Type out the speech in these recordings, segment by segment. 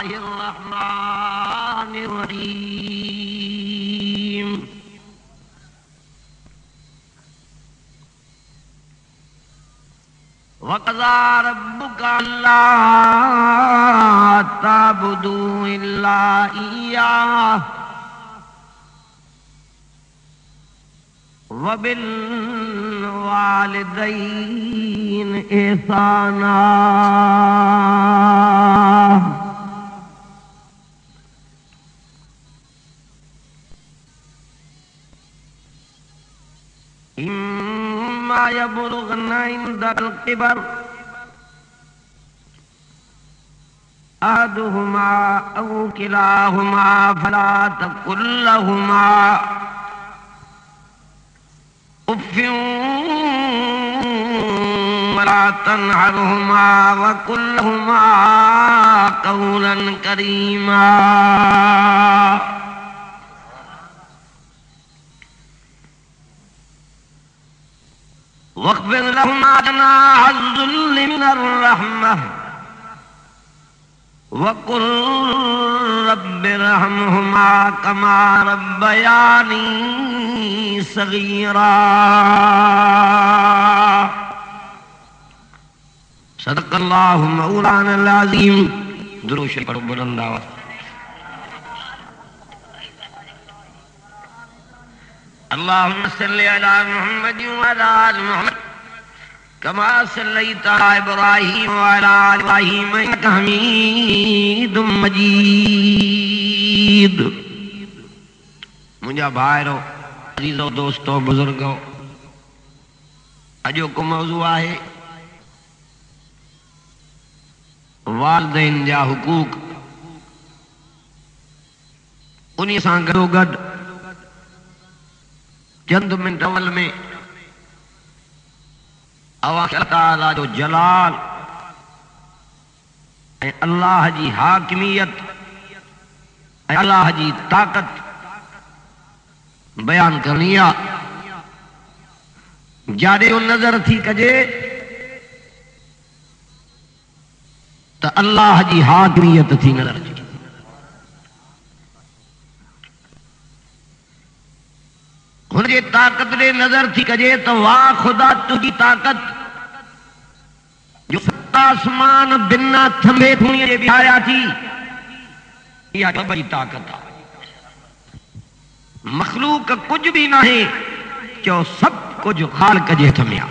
الله الرحمن الرحيم وقضى ربك ألا تعبدوا إلا إياه وبالوالدين إحسانا. إما يبلغن عندك الكبر أحدهما أو كلاهما فلا تقل لهما. ولا تنهرهما وقل لهما قولا كريما. واخفض لهما جناح الذل من الرحمة. وقل رب ارحمهما كما ربياني صغيرا صدق الله مولانا العظيم دروش پڑھو، بلند آواز۔ اللهم صل على محمد وعلى ال محمد۔ كما صليت على ابراهيم وعلى ال ابراهيم انك حميد مجيد. منجا بھائرو عزیزو، دوستو، بزرگو، اجو کو موضوع ہے والدین جا حقوق۔ انہی سان گڈو گڈ۔ چند منٹ اول میں اللہ جو جلال اللہ جی حاکمیت اللہ جی طاقت، بیان کرنی جاڑے نظر تھی کجے تو اللہ جی حاکمیت تھی نظر تھی۔ ہن جے طاقت نے نظر تھی کجے تو وا خدا تجی طاقت۔ جو آسمان بنا تھمبے تھونی جے بہایا تھی، یہ بڑی طاقت ہے مخلوق کچھ بھی نہ ہے جو سب کچھ خال کجے تھمیا۔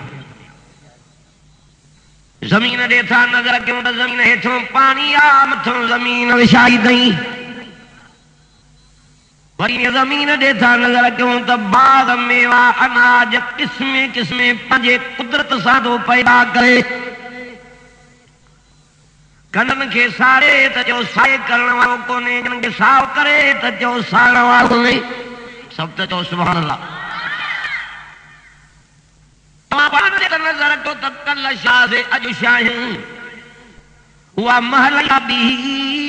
زمین دے تھا نظر کیوں زمین ہیٹھوں پانی آ متھوں زمین وشائی دئی وری زمین دے تھا نظر کیوں تا باغ میوا اناج قسم قسم پنجے قدرت سادو پیدا کرے۔ کنن کے سارے تا جو سائے کرنے والوں کو نے جن کے ساو کرے تا جو سارے والوں نے۔ سب تا جو سبحان اللہ۔ تمہاں پانے تا نظر کیوں تا کل شاہ سے اجو شاہ ہوا محلہ بھی۔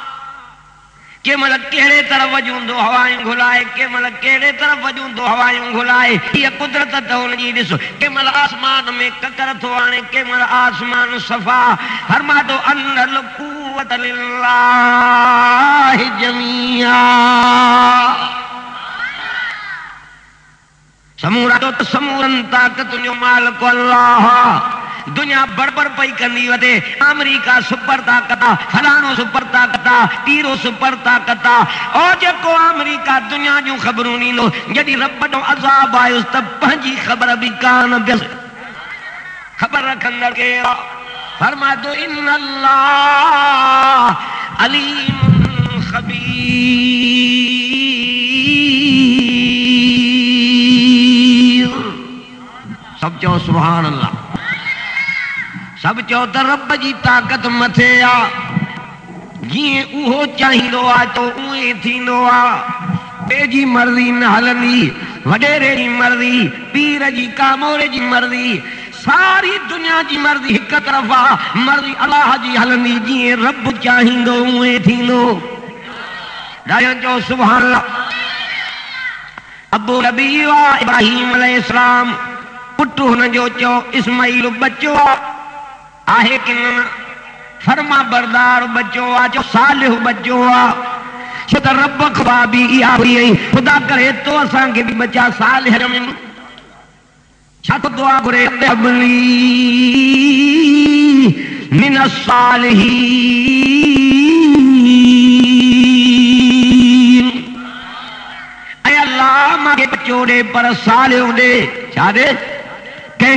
کہ ملک کیڑے طرف وجوں دو ہوائیں گھلائے، کہ ملک کیڑے طرف وجوں دو ہوائیں گھلائے، یہ قدرت تو جی ڈس کہ مل آسمان میں ککر تھو آنے کہ مل آسمان صفا فرما دو ان القوت للہ جميعا سمورا تو سمورن طاقت جو مالک اللہ دنیا بڑبڑ پئی کرنی ودے امریکہ سپر طاقتا فلانو سپر طاقتا پیرو سپر طاقتا او کو امریکہ دنیا جو خبروں نہیں لو، جدی رب نو عذاب آئے، اس تب پہنجی خبر بھی کان بیس خبر رکھن لگے فرما دو، ان اللہ علیم خبیر۔ سب چو سبحان اللہ۔ سب چو تو رب جی طاقت متے آ۔ جیے اوہو چاہیدو آ تو اوہے تھیندو آ۔ پے جی مرضی نہ ہلندی وڈیرے جی مرضی، پیر جی کامورے جی مرضی۔ ساری دنیا جی مرضی ہک طرفا مرضی اللہ جی ہلندی جیے رب چاہیدو اوہے تھیندو ڈایا چو سبحان اللہ۔ ابو ربیعہ ابراہیم علیہ السلام۔ پٹو ہن جو چو اسماعیل بچو آہے کن فرما بردار بچو آ چو صالح بچو آ چھو تا رب خوابی یا ہوئی خدا کرے تو اساں کے بھی بچا صالح رمین چھت دعا کرے قبلی من الصالحین اے اللہ ماں کے چوڑے پر سالے ہوندے چاہدے کہیں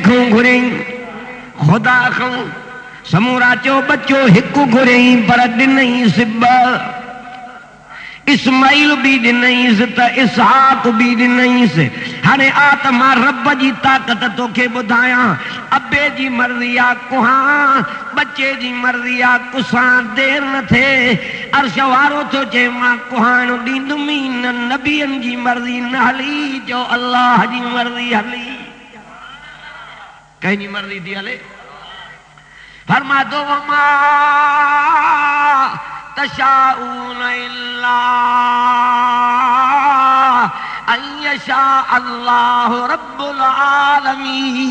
کھوں گھریں؟ خدا کھوں؟ سمورا چو بچو ہکو گھریں، پر دنئی سبا۔ اسماعیل بھی ڈنائیس تا اسحاق بھی ڈنائیس ہنے آتما رب جی طاقت تو کے بدھایا۔ ابے جی مرضیا کوہاں بچے جی مرضیا کسان دیر نہ تھے۔ ارشوارو تو چے ماں کوہان ڈیندمین نبیان جی مرضی نحلی جو اللہ جی مرضی حلی کہیں جی مرضی دی حلے فرما دو وما تشاؤون إلا أن يشاء الله رب العالمين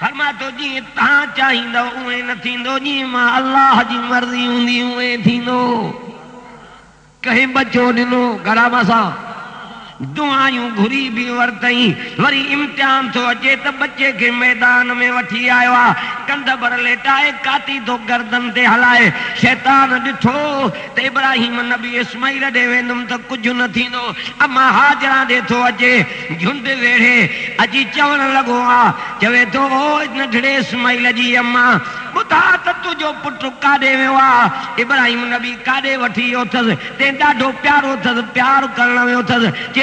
فرما تو جی تہاں چاہیندو اوے نہ تھیندو۔ جی ماں اللہ جی مرضی ہوندی اوے تھیندو۔ کہیں بچو ڈنو گھرا مسا۔ دعائیں گھری بھی ورتیں وری امتحان تو اچے تو بچے کے میدان میں وٹھی آیا کندھ بر لیٹائے، کاتی تو گردن تے ہلائے۔ شیطان ڈٹھو، تے ابراہیم نبی اسماعیل دے ویندم تو کچھ نہ تھینو۔ اما ہاجرا دے تو اچے جھند ویڑے اجی چون لگو آ۔ چوے تو او نڈڑے اسماعیل جی اما۔ بدھا تو تجو پٹ کاڈے ویو آ۔ ابراہیم نبی کاڈے وٹھی اوتھس۔ تے ڈاڈو پیارو تھس، پیار کرن ویو تھس۔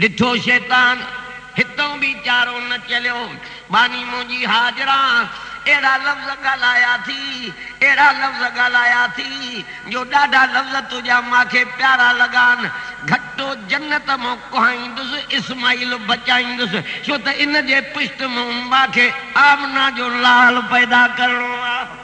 ڏٺو شيطان هتان به چارو نه چليو. باني منهنجي هاجرا اهڙا لفظ ڳالهايا ٿي اهڙا لفظ ڳالهايا ٿي جو ڏاڍا لفظ تنهنجا مون کي پيارا لڳان. گهٽو جنت مان ڪهائيندس اسمائل بچائيندس. ڇو ته ان جي پشٽ مان مون کي آمنه جو لال پيدا ڪرڻو آهي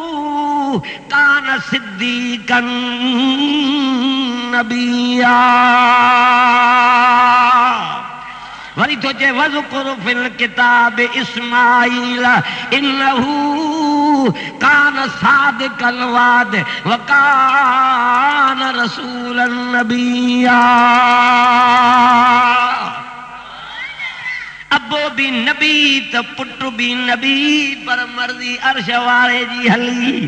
کان صدیقن نبیا وری تو چے وذکر فی الکتاب اسماعیل، انہو کان صادق الوعد وکان رسول النبیہ ابو بھی نبی تو پٹ بھی نبی، پر مرضی عرش والے جی ہلی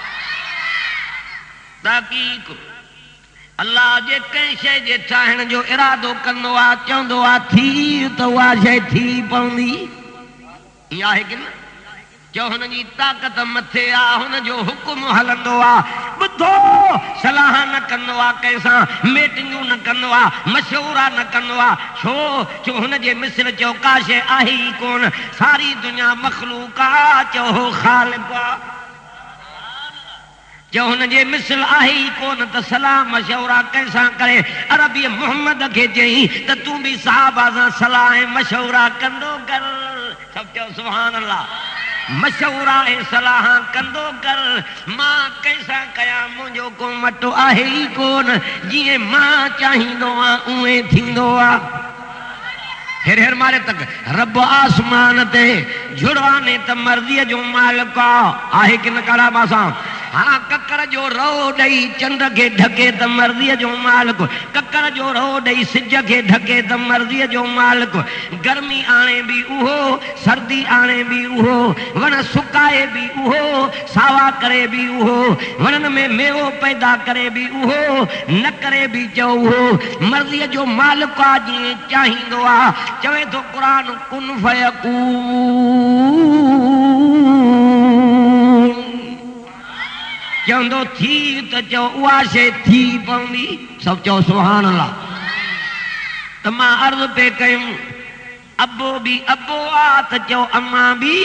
تحقیق۔ اللہ جے کہیں شے جے چاہن جو ارادو کندو آ چوندو آ، تھی تو وا شے تھی پوندی یہ ہے کہ نہ؟ جو ہن جی طاقت مٿے آ، ہن جو حکم ہلندو آ ٻڌو صلاح نہ کندو آ کیسا میٹنگوں نہ کندو آ، مشورہ نہ کندو آ۔ چھو چھو ہن جے مصر چو کاشے آہی کون، ساری دنیا مخلوق آ چو خالق آ۔ جو ہن جے مثل آہی کون ت صلاح مشورہ کیسا کرے؟ عربی محمد کے چئی ت تو بھی صحابہ سان صلاح مشورہ کندو کر۔ سب چو سبحان اللہ۔ مشورہ صلاح کندو کر۔ ماں کیسا کیا مجھو کو مٹو آہے ہی کون؟ جیئے ماں چاہیندو آ اوے تھیندو آ ہر ہر مارے تک رب آسمان تے جھڑوانے تا مرضی جو مالکا۔ آہے کن کڑا باساں۔ ہاں ککر جو رو ڈئی چند کے ڈھکے تا مرضی جو مالک۔ ککر جو رو ڈئی سج کے ڈھکے تا مرضی جو مالک۔ گرمی آنے بھی اوہو، سردی آنے بھی اوہو ون سکائے بھی اوہو، ساوا کرے بھی اوہو ونن میں میو پیدا کرے بھی اوہو، نہ کرے بھی چو اوہو مرضی جو مالک آجی چاہیں دعا چوے تو قرآن کن فیقون چوندو تھی تو چو اوا شے تھی پوندی سب چو سبحان اللہ تو ماں عرض پہ کہوں ابو بھی ابو آ تو چو اما بھی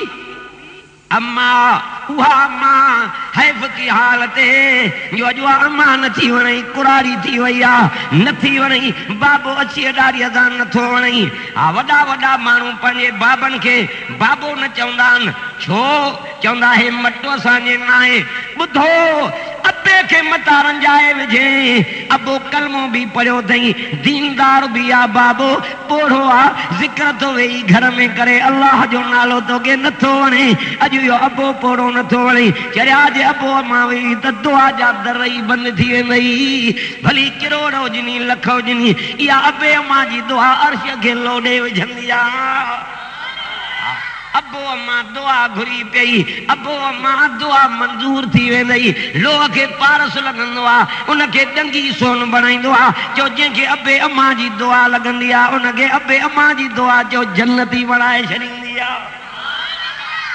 اما اها ماں حیف کی حالت ہے۔ جو اجوا اما نہ ونئی قراری تھی ویا نہ ونئی۔ بابو اچھی ڈاڑی ازان نہ ونئی۔ آ، وڈا وڈا مانو پنجے بابن کے بابو نہ چھو چوندا ہے مٹو سانجے نائے۔ بدھو ابے کے متارن جائے وجھے۔ ابو کلموں بھی پڑھو دئی دیندار بھی آ بابو۔ پوڑھو آ، ذکر تو وئی گھر میں کرے۔ اللہ جو نالو تو کے نہ تھو ونے اجو ابو پوڑھو نہ تھو ونے چریا جے ابو اما وئی ت دعا در رہی بند تھی وئی بھلی کروڑو جنی لکھو جنی یا ابے اما جی دعا عرش کے لوڈے وجھندیا ابو اما دعا گھری پئی ابو اما دعا منظور تھی ویندئی لوہ کے پارس لگندو آ ان کے ڈنگی سون بنائیندو آ جو جن کے ابے اما جی دعا لگندی آ ان کے ابے اما جی دعا جو جنتی بنائے چھڑیندی آ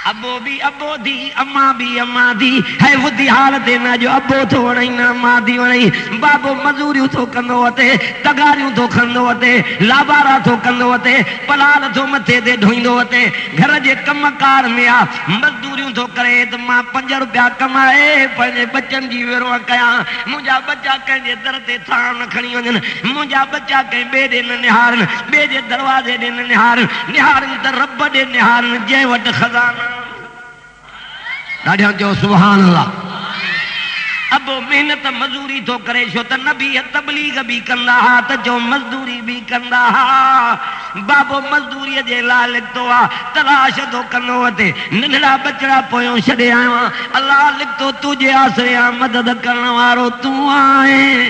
ابو بھی ابو دی اما بھی اما دی۔ ہے وہ دی حالت نہ جو ابو تو وڑی نہ اما دی وڑی بابو مزوریوں تو کندو وتے، تگاریوں تو کندو وتے لابارا تو کندو وتے، پلال تو متے دے ڈھوئندو وتے۔ گھر جے کم کار میں آ مزدوریوں تو کرے تو ماں پنج روپیا کمائے۔ پنج بچن جی ویرو کیا مجھا بچہ کہیں جے در تے تھان کھڑی ونجن مجھا بچہ کہیں بے دے نہارن، بے جے دروازے دے نہارن نہارن تے رب دے نہارن، جے وٹ خزانہ۔ ڈاڈیا جو سبحان اللہ اب محنت مزدوری تو کرے شو ت نبی تبلیغ بھی کندا ہا ت جو مزدوری بھی کندا ہا۔ بابو مزدوری جے لال لکھتو آ، تلاش تو کنو وتے ننھڑا بچڑا پویوں چھڈے آیا اللہ لکھتو، تجھے آسرے مدد کرن وارو تو آئے۔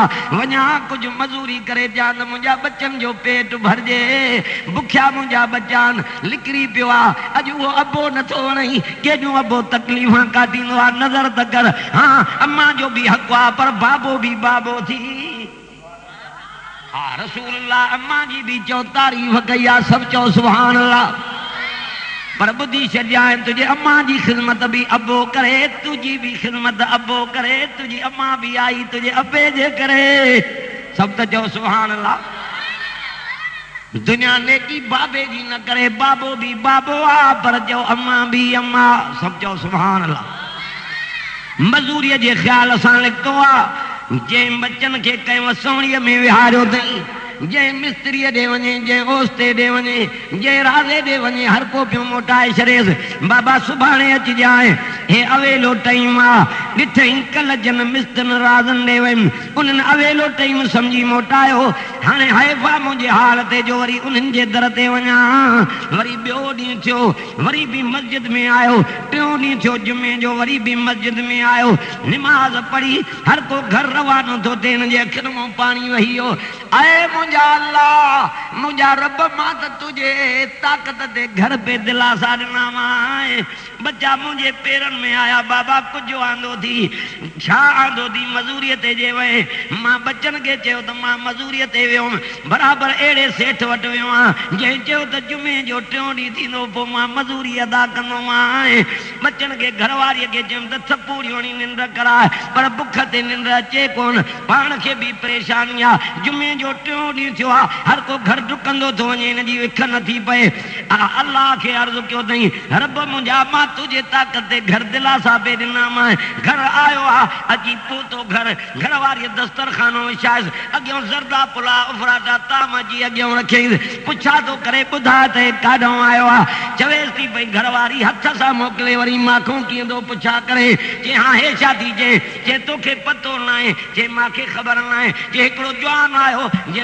ونا کچھ مزوری کرے جان مجھا بچن جو پیٹ بھر جے، بکھیا مجھا بچان، لکری پیو اج وہ ابو نہ تھو وئی کیجو ابو تکلیفاں کاٹیندو آ نظر تا ہاں اما جو بھی حق آ پر بابو بھی بابو تھی۔ ہاں رسول اللہ، اما جی بھی چوتاری وکیا، سب چو سبحان اللہ۔ پرب دی شریائیں تجھے اماں دی خدمت بھی ابو کرے، تجھی بھی خدمت ابو کرے، تجھی اما بھی آئی، تجھے ابے جے کرے۔ سب تو جو سبحان اللہ۔ دنیا نیکی بابے جی نہ کرے، بابو بھی بابو آ، پر جو اماں بھی اماں، سب جو سبحان اللہ۔ مزوری جے خیال اساں لکھو آ، جے بچن کے کہیں سوڑی میں وہارو دئی جے مستری دے ونے جے اوستے دے ونے جے رازے دے ونے ہر کو پیوں موٹائے شریز بابا سبھانے اچ جائے اے اویلو ٹائم آ ڈٹھیں کل جن مستن رازن دے ویم انن اویلو ٹائم سمجھی موٹائے ہو ہانے حیفا مجھے حالتے جو وری انن جے درتے ونا وری بیو ڈی تھیو وری بھی مسجد میں آیو ٹیو ڈی تھیو جمعے جو وری بھی مسجد میں آیو نماز پڑھی ہر کو گھر روانو تو تین جے کھرموں پانی وہی ہو آئے مجھے اللہ، مجھا رب مات تجھے، طاقت دے گھر پہ بچہ مجھے پیرن میں آیا، بابا کچھ آندو تھی؟ چھا آندو تھی مزوریے جے ماں بچن کے تو ماں برابر ایڑے سیٹھ وٹ وے ہوں۔ جے تو جمعے جو ٹیونی تھی نو پو ماں مزوری ادا کنو بچن کے گھر والی کے چیم تو سپوری ہونی نند کرا۔ پر بکھ تے چے کون؟ پان کے بھی پریشانیاں۔ جمعے جو ٹیونی موتی تھو ہاں، ہر کو گھر ڈکندو تو ونجے ان دی وکھ نہ تھی پئے اللہ کے عرض کیو نہیں، رب منجا ما تجھے طاقت دے گھر دلا سا بے دینا ما گھر آیو ہا اجی تو تو گھر گھر واری دسترخانوں شاز اگیو زردہ پلا افراتا تا ما جی اگیو رکھے۔ پچھا تو کرے بدھا تے کاڈو آیو ہا چویس تھی پئی گھر واری ہتھ سا موکلے، وری ما کو کیندو پچھا کرے۔ جے ہاں ہے شادی جے جے تو کے پتو نہ ہے جے ما کے خبر نہ ہے جے ایکڑو جوان آیو، جے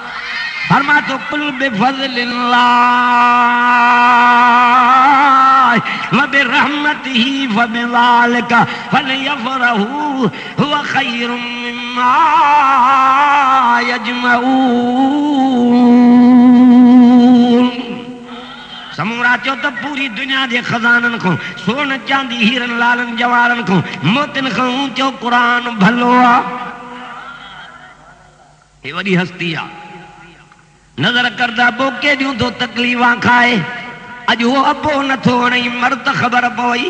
فرما تو قل بفضل اللہ وبرحمته فبذلك فليفرحوا هو خير مما يجمعون سمورا چو تو پوری دنیا دے خزانن کو سونا چاندی ہیرن لالن جوارن کو موتن خون چو قرآن بھلوا۔ یہ وڈی ہستی آ نظر کرتا بوکے دیوں تو تکلیف کھائے۔ اج وہ ابو نہ تھو مرد خبر پوئی۔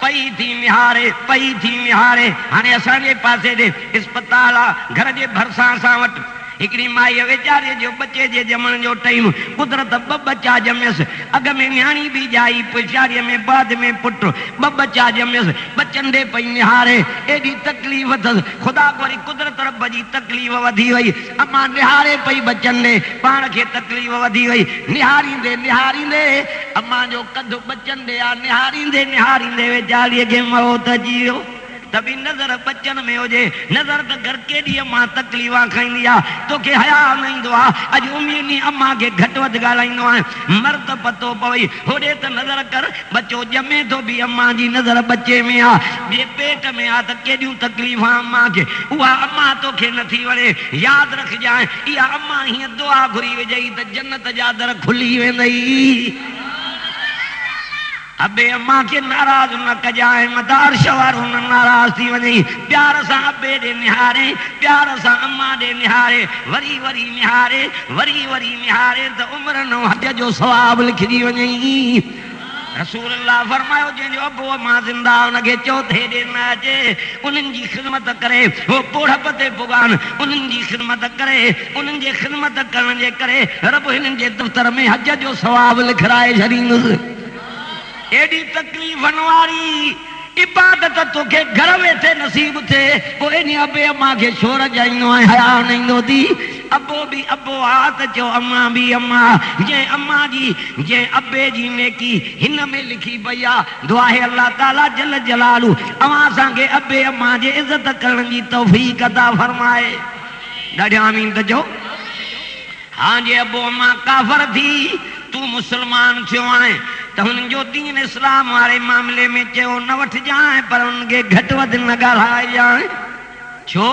پئي ٿي نهاري پئي ٿي نهاري. هاڻي اسان جي پاسي ڏي اسپتال آهي گهر جي ڀرسان اسان وٽ ایکڑی مائی ویچاری بچے جمع قدرت بچہ جمس اگ میں نیا جائی میں بعد میں پچا جمس بچندے پی نہارے ایڈی تکلیف ات خدا کو قدرت ربھی تکلیف نہارے پی بچندے پان کی تکلیفے نہاری اما جو کد بچندے تبھی نظر بچن میں ہو جے نظر تو گھر کے لیے ماں تکلیف کھائی تو کہ حیا نہیں دعا اج امی اما کے گھٹ ود گالائی مرد پتو پوئی ہوڑے تو نظر کر بچو جمے تو بھی اما جی نظر بچے میں آ یہ پیٹ میں آ تو کیڑیوں تکلیف اما کے وہ اما تو کے نتھی وڑے یاد رکھ جائیں یہ اما ہی دعا گھری وجائی تو جنت جا در کھلی ویندئی ابے اما کے ناراض نہ کجائے مدار شوار ان ناراض تھی ونی پیار سا ابے دے نہارے، پیار سا اما دے نہارے۔ وری وری نہارے، وری وری نہارے تو عمر نو حج جو ثواب لکھ دی ونی رسول اللہ فرمایا جن جو ابو اما زندہ ان کے چوتھے دن اچے انہن جی خدمت کرے، وہ پوڑھ پتے پگان انہن جی خدمت کرے انہن جی خدمت کرن جے کرے۔ رب انہن جے دفتر میں حج جو ثواب لکھ رائے شرین ایڈی تکلیف واری عبادت تو کے گھر میں تھے نصیب تھے، وہ انہی ابے اماں کے شور جائنو ہے حیاء نہیں دو دی ابو بھی ابو آت جو اماں بھی اماں۔ جے اماں جی جے ابے جی نے کی ہن میں لکھی بیا دعا ہے اللہ تعالیٰ جل جلالو اماں سانگے ابے اماں جے عزت کرن جی توفیق عطا فرمائے۔ ڈاڑے آمین تجو ہاں جے ابو اماں کافر تھی۔ تو مسلمان کیوں آئے؟ تو ان جو دین اسلام والے معاملے میں چو نہ جائیں، پر ان کے گھٹ ود نہ گڑھائے جائیں؟ چھو،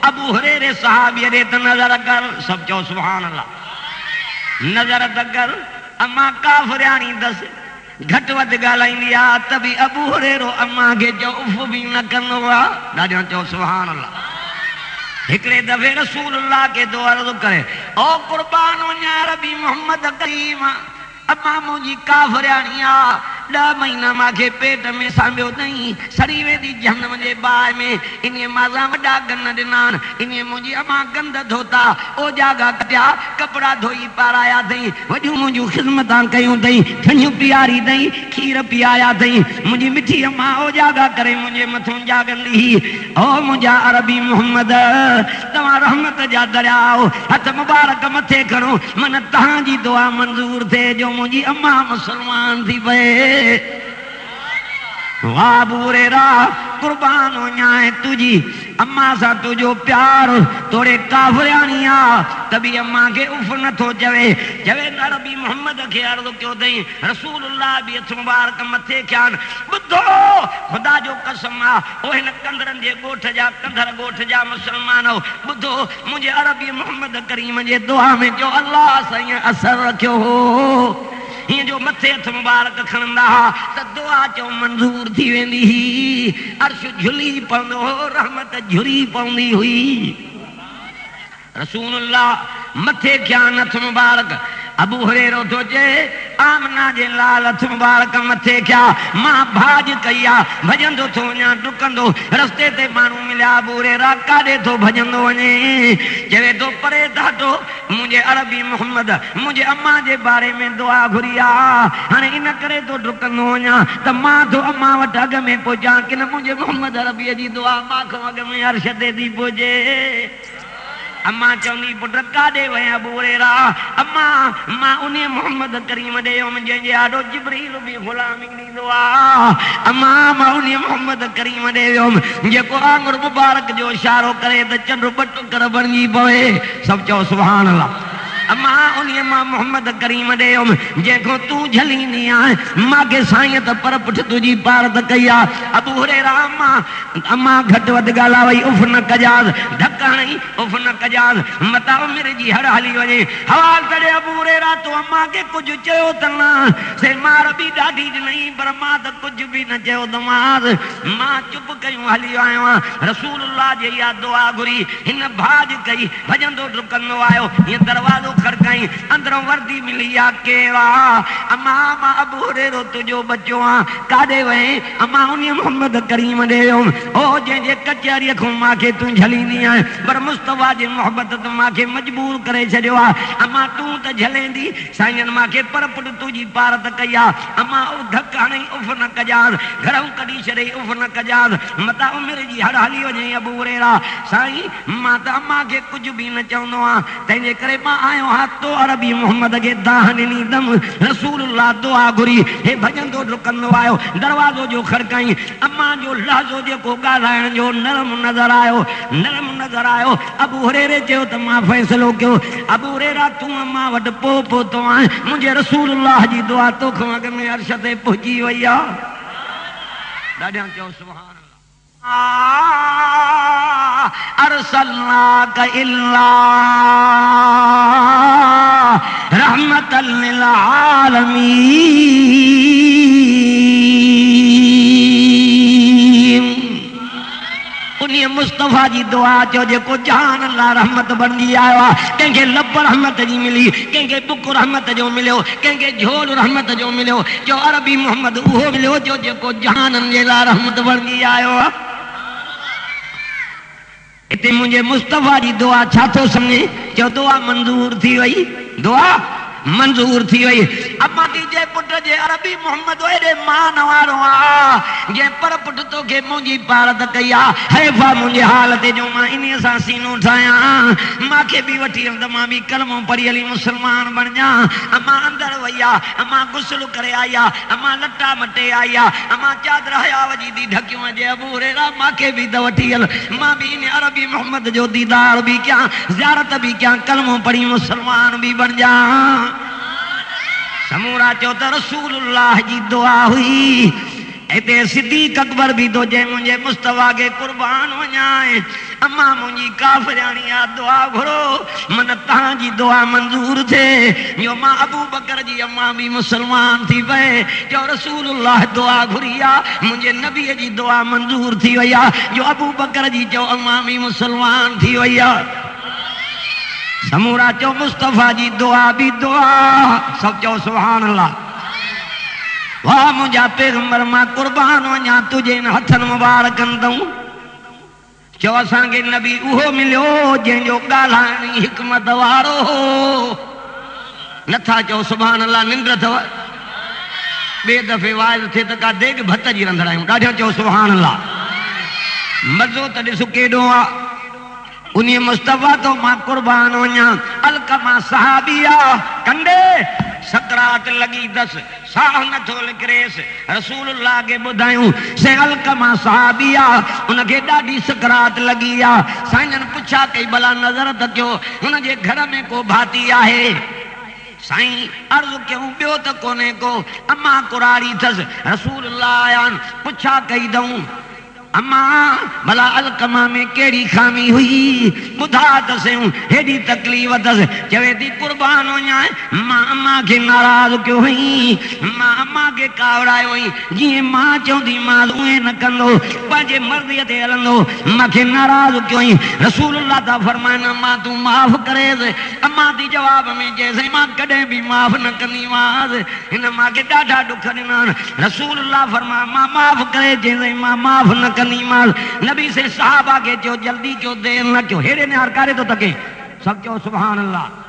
ابو حریر صحابی رے تو نظر کر سب چو سبحان اللہ؟ نظر کر اما کافریانی دس، گھٹ ود گالائیں دیا تبھی ابو حریرو اما کے جو اف بھی نہ کرنو ہوا ڈاڈیاں چو سبحان اللہ؟ ہکڑے دفعے رسول اللہ کے دو عرض کرے۔ او قربان ونیا ربی محمد کریم اما مجھے جی کافریانی ڈا مہینہ ماں کے پیٹ میں سامبیو نہیں، سڑی وے دی جہنم جے بائے میں۔ انہیں مازا وڈا گن دنان انہیں مجھے اما گند دھوتا۔ او جاگا کٹیا، کپڑا دھوئی پارایا دیں۔ وڈیو مجھے خدمتاں کیوں دیں؟ ٹھنیوں پیاری دیں، کھیر پیایا دیں۔ مجھے مٹھی اما او جاگا کرے مجھے متھوں جاگن لی او مجھا عربی محمد تمہا رحمت جا دریاؤ۔ ہتھ مبارک متھے کرو من تہاں جی دعا منظور تھے، جو مجھے اما مسلمان قربان ہو جائیں تجھی، اما سا تجھو پیار توڑے کافریانی آ، تبھی اما کے اف نہ تھو جوے۔ جوے نربی محمد کے عرض کیوں دیں، رسول اللہ بھی اتھ مبارک متھے کیان بدھو، خدا جو قسم آ، اوہ نہ کندرن جے گوٹھ جا کندر گوٹھ جا مسلمان ہو۔ بدھو، مجھے عربی محمد کریم جے دعا میں جو اللہ سائیں اثر رکھو ہو۔ یہ جو متھے ہتھ مبارک کھندا، تے دعا چو منظور تھی ویندی ہی۔ عرش جھلی پوندو رحمت جھری پوندی ہوئی۔ رسول اللہ متھے کیا نتھ مبارک، ابو ہریرو تو جے آمنا جے لال ہتھ مبارک متھے کیا، ماں بھاج کیا بھجندو تھو ونیا ڈکندو رستے تے مانو ملیا ابو ہریرا کاڈے تو بھجندو ونے جے تو پرے ڈاٹو مجھے عربی محمد، مجھے اما جے بارے میں دعا گھریا ہنے ہاں، ان کرے تو ڈکندو ونیا ت ماں تو اما وٹ اگ میں پہنچا کہ مجھے محمد عربی جی دعا، ماں کھو اگ میں عرش تے دی پہنچے اما چوندی پٹ دے ویا بورے را اما ما انہیں محمد کریم دے ام جے جے اڈو جبرائیل بھی غلامی دی دعا اما ما انہیں محمد کریم دے ام جے کو انگر مبارک جو اشارو کرے تے چنڈ بٹ کر بنی پوے سب چو سبحان اللہ اما انہیں ماں محمد کریم دے ام جے کو تو جھلی نہیں ماں کے سائیں تا پر پٹھ تجھی پارت کیا ابو ہرے راما اما گھٹ ود گالا وئی، اف نہ کجاز، دھکا اف نہ کجاز۔ متاو میرے جی ہر حالی وجے۔ حوال تڑے ابو ہرے تو اما کے کچھ چیو تنا سے مار بھی ڈاڈی نہیں پر ماں تا کچھ بھی نہ چیو دماز ماں چپ کیوں حالی آئے رسول اللہ جے دعا گری ہن بھاج کئی، بھجن دو ڈرکنو آئے یہ اندروں وردی ملی آ کیڑا اما اما ابو رے رو تجو بچو آ کادے وے؟ اما انہیں محمد کریم دے ہوں۔ او جے جے کچاری کھوں ماں کے توں جھلی نہیں آئے پر مصطفیٰ جے محبت تو ماں کے مجبور کرے چھڑیو آ اما توں تا جھلیں دی۔ سائن ماں کے پر پڑ تجھی پارت کیا۔ اما او دھکا اف نہ کجاز۔ گھروں کڑی شرے اف نہ کجاز۔ متا میرے جی ہر حالی ہو ابو رے را سائیں ماں تا اما کے کچھ بھی نہ چاہنو آ تینجے کرے ماں آئے تو عربی محمد کے داہن نیدم رسول اللہ دعا گری۔ ہے بھجن تو رکندو آیو، دروازو جو خڑکائیں اما جو لحظو جے کو گالائن جو نرم نظر آیو، نرم نظر آیو۔ ابو ہریرے چیو تو ماں فیصلو کیو۔ ابو ہریرہ تو اما وڈ پو پو تو آئیں مجھے رسول اللہ جی دعا تو کھوا کہ میں عرشت پہنچی ویا ڈاڈیاں چیو سبحان ارسلناک الا للعالمین انہی مصطفیٰ جی دعا چو جے کو جہان اللہ رحمت بن گئی آیا کہیں گے لب رحمت جی ملی، کہیں گے بک رحمت جو ملیو کہیں گے جھول رحمت جو ملیو جو عربی محمد اوہ ملیو جو جے کو جہان اللہ رحمت بن گئی آیا اتنے مجھے مصطفیٰ جی دعا چھا تو سمجھے جو دعا منظور تھی وئی دعا منظور تھی وئی اما دی جے پٹ جے عربی محمد وے دے ماں نوارو آ، جے پر پٹ تو کے مونجی پارت کیا۔ حیفا مونجی حالت جو ماں انہی سا سینو ٹھایا ماں کے بھی وٹی ہم ماں بھی کلموں پڑی علی مسلمان بن جا۔ اما اندر ویا، اما غسل کرے آیا، اما لٹا مٹے آیا، اما چادر حیا وجی دی ڈھکیوں جے ابو ریرا ماں کے بھی دوٹی ماں بھی انہیں عربی محمد جو دیدار بھی کیا، زیارت بھی کیا، کلموں پڑی مسلمان بھی بن جا۔ سمورا چو تو رسول اللہ جی دعا ہوئی۔ ایتے صدیق اکبر بھی دو جے مجھے مصطفیٰ کے قربان ہو جائیں۔ اما مجھے کافرانی آ دعا گھرو من تہاں جی دعا منظور تھے۔ جو ماں ابو بکر جی اما بھی مسلمان تھی پہ جو رسول اللہ دعا گھریا۔ مجھے نبی جی دعا منظور تھی ویا۔ جو ابو بکر جی جو اما بھی مسلمان تھی ویا۔ سمورا چو مصطفیٰ جی دعا بھی دعا سب چو سبحان اللہ واہ مجھا پیغمبر ماں قربان وجا تجھے ان ہتھن مبارکن دوں چو اساں کے نبی اوہو ملیو جن جو گالانی حکمت وارو ہو نتھا چو سبحان اللہ نندر تھو بے دفعے وائد تھے تکا دیکھ بھت جی رندڑائیوں ڈاڈھا چو سبحان اللہ مزو تا ڈسو کیڈو آ انہیں مصطفیٰ تو ماں قربان ہویا الکما صحابیہ۔ کنڈے، سکرات لگی دس، ساہ نہ تھول کریس، رسول اللہ کے بدھائیوں سے الکما صحابیہ۔ انہ کے ڈاڈی سکرات لگی آ۔ سائنن پچھا کئی بلا نظر تکیو انہ جے گھر میں کو بھاتی آئے سائیں، عرض کیوں بیو تکونے کو؟ اما قراری تھس، رسول اللہ آیان پچھا کئی دوں۔ اما، بلا الکما میں کیڑی خامی ہوئی؟ بدھا تسیوں ہیڈی تکلیف تس چوے دی قربان ہو جائے ماں اما کے ناراض کیوں ہوئی؟ ماں اما کے کاوڑائے ہوئی۔ جی ماں چوں دی ماں دوئے نہ کندو پانچے مرضیت ہلندو ماں کے ناراض کیوں ہوئی؟ رسول اللہ تا فرمائنا ماں تو معاف کرے سے اما دی جواب میں جیسے ماں کڑے بھی معاف نہ کرنی ماں ان ماں کے ڈاڈا ڈکھ دینان رسول اللہ فرما ماں معاف کرے، جیسے ماں معاف نہ کرنی ماں نبی سے صحابہ کے جو جلدی جو دیر نہ جو ہیرے نے ہر کارے تو تکے۔ سب جو سبحان اللہ۔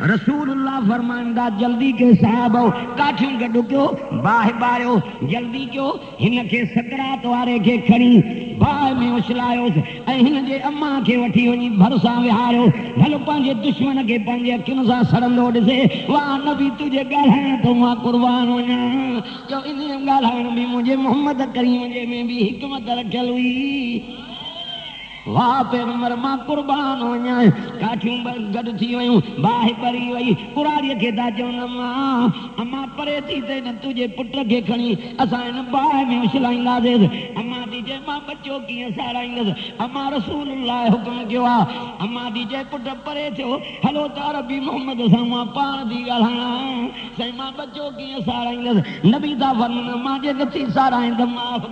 رسول اللہ فرمائندہ جلدی کے صاحب کاٹھوں کے ڈکو باہ بارو جلدی کیو ہن کے سکرات وارے کے کھڑی باہ میں اچھلائیو اہن جے اممہ کے وٹی ہونی بھرسا باہل بھلو ویہارے دشمن سے؟ سرند واہ قربان بھی واہ پہ مرما قربان ہو جائیں، کاٹھیوں تھی باہ پری کے دا پرے تھی تے نہ تجھے کے کھنی اساں ان باہ میں اچھلائیں دیجے ماں رسول اللہ حکم کیوا دیجے پرے تھو ہلو محمد پان دی ہاں۔ ماں نبی دا فرمان ماں جے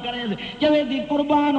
کرے دی قربان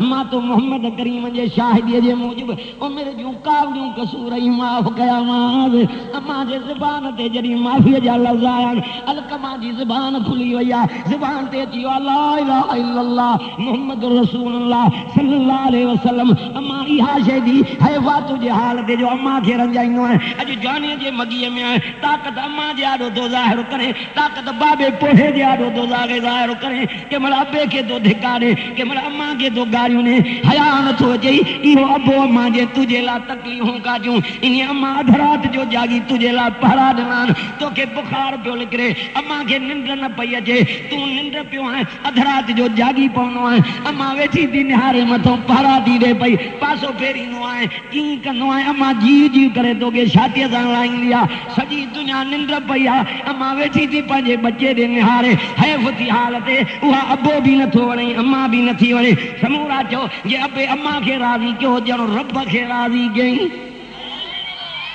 ماں تو محمد کریم جے شاہدی جے موجب او میرے جو کاوڑیوں قصور ہی معاف کیا ماز اما جے زبان تے جڑی معافی جا لفظ آیا الکما جی زبان کھلی ہوئی زبان تے جی لا الہ الا اللہ محمد رسول اللہ صلی اللہ علیہ وسلم۔ اما یہ دی ہے واتو جے حال دے جو اما کے رنجائیں ہے اج جانے جے مگی میں ہے طاقت اما جے آدو دو ظاہر کرے طاقت بابے پوہے جے آدو دو ظاہر کرے کہ ملا بے کے دو دھکارے کہ ملا اما کے دو گاریوں نے حیا نہ تھو ابو اما جے تجھے لا تکلیفوں کا جوں انہی اما ادھرات جو جاگی تجھے لا پہرا دنان۔ تو کہ بخار پیو لکرے اما کے نندر نہ پئی اچے تو نندر پیو ہے ادھرات جو جاگی پونو ہے۔ اما ویٹھی دی نہارے متوں پہرا دی دے پئی پاسو پھیری نو آئے کی کنو آئے؟ اما جی جی کرے تو کہ شادی زن لائیں لیا، سجی دنیا نندر پئی اما ویٹھی دی پنجے بچے دے نہارے حیف تھی حالتے وہ ابو بھی نہ تھو وڑیں اما بھی نہ تھی وڑیں سمورا چو، یہ ابے اما کے راضی کیوں جنو رب کے راضی گئی۔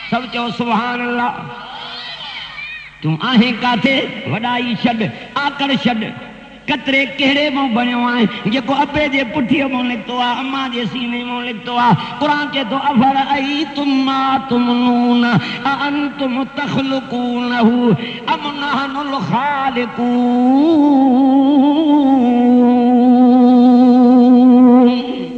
سب چو سبحان اللہ۔ تم آہیں کاتے، وڈائی شڈ آکڑ شڈ کترے کہڑے موں بنیو آئیں۔ جکو ابے جے پٹھیو موں لکھتو آ اما جے سینے موں لکھتو آ۔ قرآن کے تو افر ای تم ما تم نون انتم تخلقونہو۔ ام نحن الخالقون۔ وہ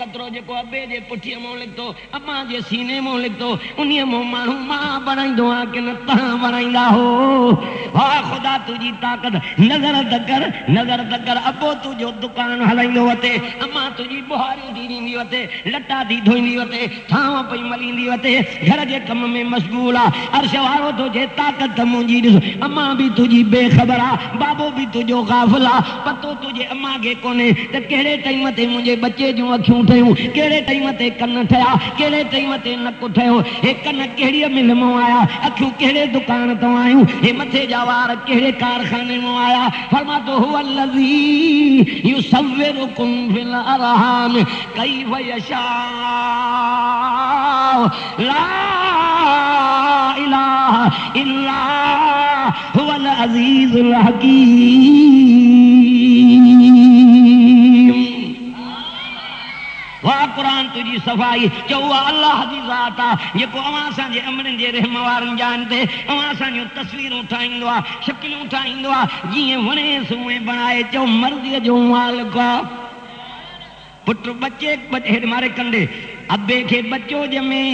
پانی جو جکو ابے جے پٹھی موں لکھتو اما جے سینے موں لکھتو انہی موں مانو ماں بنائی دو آکے نہ تہاں بنائی دا ہو۔ واہ خدا تجھی طاقت، نظر دکر نظر دکر ابو تو جو دکان ہلائی دو وتے اما تجھی بہاری دی دی وتے، لٹا دی دھوئی وتے تھاں پئی ملی دی وتے، گھر جے کم میں مشغول آ، عرش وارو تو جے طاقت مونجی دس اما بھی تجھی بے خبر آ، بابو بھی تجھو غافل آ، پتو تجھے اما گے کونے، تے کہڑے ٹائم تے مجھے بچے جو اکھیوں ٹھیوں کہڑے ٹائم تے کن ٹھیا کہڑے ٹائم تے نک ٹھیو اے کن کہڑی مل مو آیا اکھیوں کہڑے دکان تو آیوں اے متھے جاوار کہڑے کارخانے میں آیا فرما تو هو الذی یصورکم فی الارحام کیف یشاء لا الہ الا هو العزیز الحکیم واہ قرآن تجھی صفائی چوہ اللہ دی ذاتا یہ کو اواں سان جے امرن جے رحم وارن جانتے اواں سان جو تصویر اٹھائیں دوا شکل اٹھائیں دوا جیے ونے سوئے بنائے، چو مرضی جو مالکا پٹ بچے بچے مارے کنڈے ابے کے بچو جمے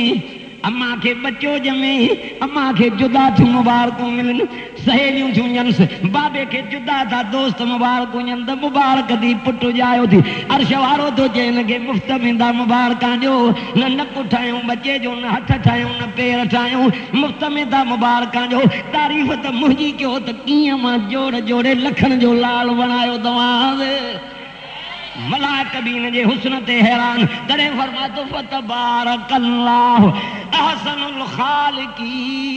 اما کے بچو جمے، اما کے جدا تھو مبارکوں ملن، سہیلیوں تھو ینس بابے کے جدا تھا دوست مبارکوں ینس مبارک دی پٹو جایو تھی۔ عرشوارو تو چین کے مفت میں دا مبارکاں جو نہ نک اٹھایوں بچے جو، نہ ہتھ ٹھایوں نہ پیر ٹھایوں مفت میں دا مبارکاں جو تعریف تے مجھی کیو تے کیاں ماں جوڑ جوڑے لکھن جو لال بنایو دواں ملاک بھی ان جے حسن تے حیران کرے فرما تو فتبارک اللہ احسن الخالقین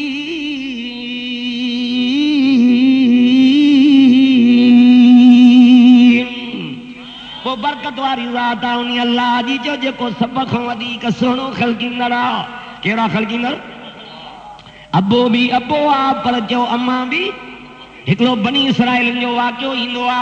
وہ برکت واری ذات آ اللہ جی جو جکو سب کھوں ودیک سہنو خلقیندڑ آ کیڑا نرا ابو بھی ابو آ پر جو اما بھی ہکلو بنی اسرائیل جو واقعو ایندو آ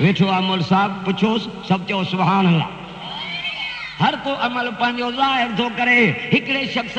ویٹھو عمل صاحب، پوچھو، سب چو سبحان اللہ۔ ہر کو عمل پانجو ظاہر تو کرے۔ ہکڑے شخص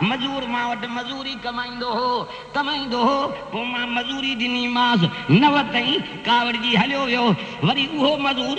مزور ماں وٹ مزوری کمائندو ہو۔ کمائندو ہو۔ پو ماں مزوری دینی ماز نو تئی کاوڑ جی ہلیو ویو۔ وری اوہو مزور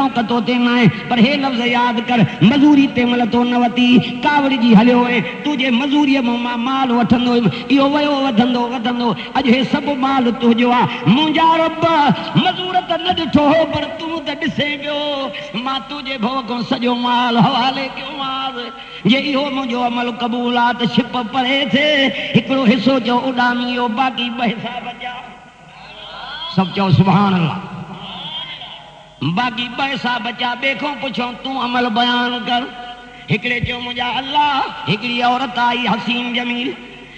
شوقتو تے مائیں پر ہے لفظ یاد کر، مزوری تے ملتو نوتی، کاوڑ جی ہلیو ہے تجھے مزوری مما مال وٹھندو، ایو ویو ودھندو ودھندو اج ہے سب مال تجھو آ۔ مونجا رب، مزورت نہ ڈٹھو، پر تو تے ڈسے گیو۔ ماں تجھے بھوگوں سجو مال، حوالے کیوں آز؟ یہ ہو مجھو عمل قبولات شپ پڑے تھے۔ ہکڑو حصو جو اڈامیو، باقی بحثہ بجا سب چاو سبحان اللہ۔ باقی پیسہ بچا بیکھو پوچھو تو عمل بیان کر۔ ہکڑے چو مجھا اللہ، ہکڑی عورت آئی حسین جمیل۔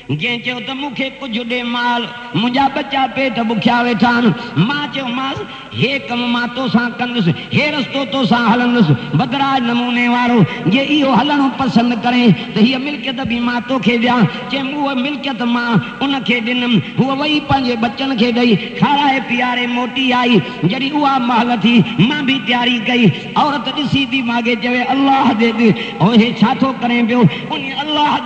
جے چو تو مکھے کچھ دے مال، مجھا بچہ پیٹ بکھیا ویٹھان۔ ماں چو ماس، ہے کم ماں تو ساں کندس، ہے رستو تو ساں حلندس بدراج نمونے وارو، جے ایو حلنو پسند کریں تو ہی ملکت بھی ماں تو کھے دیا چے وہ ملکت ماں ان کھے دنم۔ وہ وہی پانجے بچن کھے دئی کھارا ہے پیارے موٹی آئی، جڑی ہوا محل تھی، ماں بھی تیاری کئی عورت ڈسی دی ماگے چوے اللہ دے دے۔ اوہ چھاتو کریں بیو، انہیں اللہ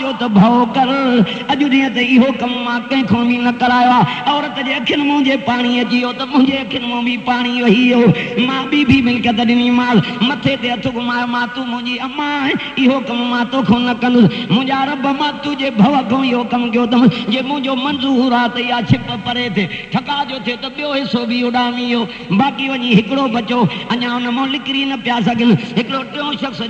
جو تے ایہو کم ماں کہیں کھومی نہ کرایا، عورت جے اکھن مجھے پانی اچیو تو مجھے اکھن موں بھی پانی وہی ہو ماں بی بھی مل کے دنی مال، متھے تے ہتھ گھمایا ماں تو مجھے جی اما ایہو کم ماں تو کھون نہ کندس مجھا رب، ماں تجھے بھو کو ایہو کم کیو تم جے مجھو منظور آتے یا چھپ پرے تھے، ٹھکا جو تھے تو بیو حصو بھی اڑامی ہو۔ باقی ونی ہکڑو بچو انیا ان مو لکری نہ پیا سگن ہکڑو ٹیوں شخص